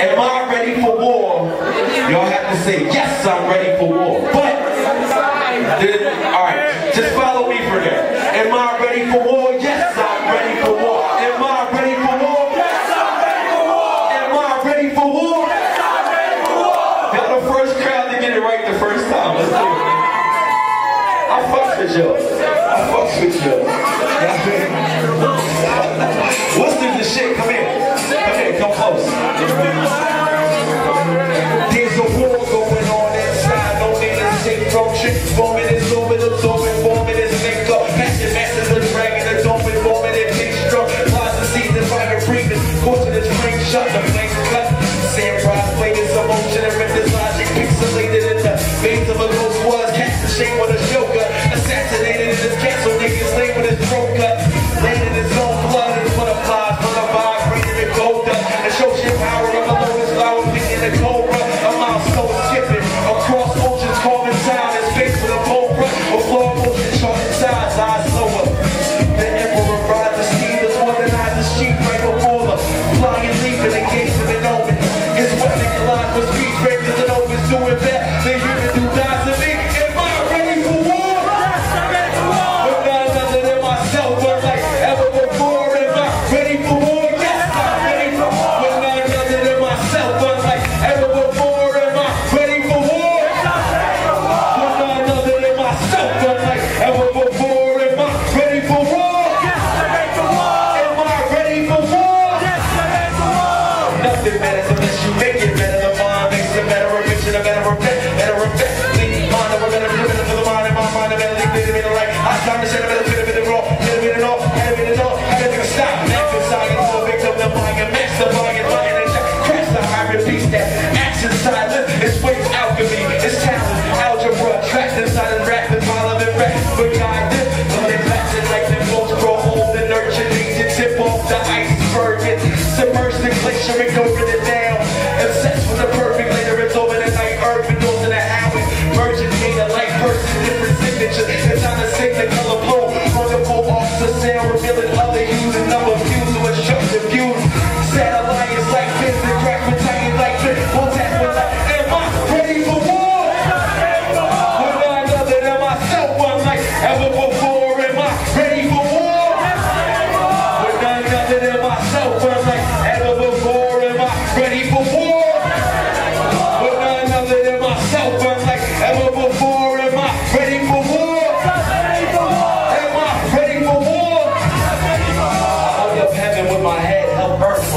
Am I ready for war? Y'all have to say, yes, I'm ready for war. But, then, all right, just follow me for now. Am I ready for war? Yes, I'm ready for war. Am I ready for war? Yes, I'm ready for war. Am I ready for war? Yes, I'm ready for war. Y'all the first crowd to get it right the first time. Let's do it. man. I fucks with y'all. I fucks with y'all. Deus. Am I ready for war? Yes, I'm ready for war. Not myself, ever before. Am I ready for war? Yes, I'm ready for war. Not myself, ever before. Am I ready for war? Yes, I'm ready for war. Not myself, ever before. Am I ready for war? Yes, I'm ready for war. Nothing matters unless you make it better. The mind makes it better.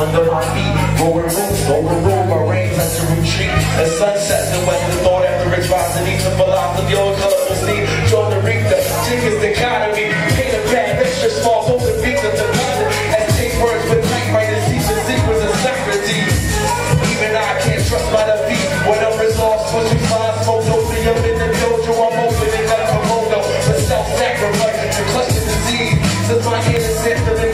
under my feet. Rolling rooms over room, my rain has to retreat. As sunset, the weather thought after its rising, needs a philosophy your colorful sleep. Join the reef, the tickets, the economy. Paint a bad picture, small hope, the beats of the present. As take words with typewriters, teach the secrets of Socrates. Even I can't trust my defeat. When I'm resolved, switching flies, smoke, be up in the dojo. I'm opening up a mono, but self-sacrifice to clutch the disease. Since my innocence,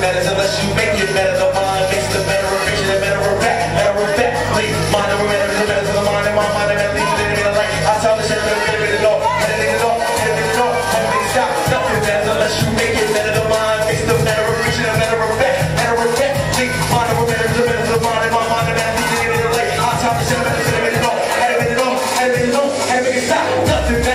matters unless you make it matter. The mind makes the matter of fiction, the matter of fact, matter of fact. Please, mind over matter, the matter of the mind, and my mind, and leave it in the light. I saw this shit, little bit of it all, and it is all, and it is all. Everything stops, nothing matters unless you make it matter. The mind makes the matter of fiction, the matter of fact, matter of fact. Please, mind over matter, the matter of the mind, and my mind, and leave it in the light. I'm this shit, little bit of it all, and it is all, and it is all. Everything stops, nothing matters.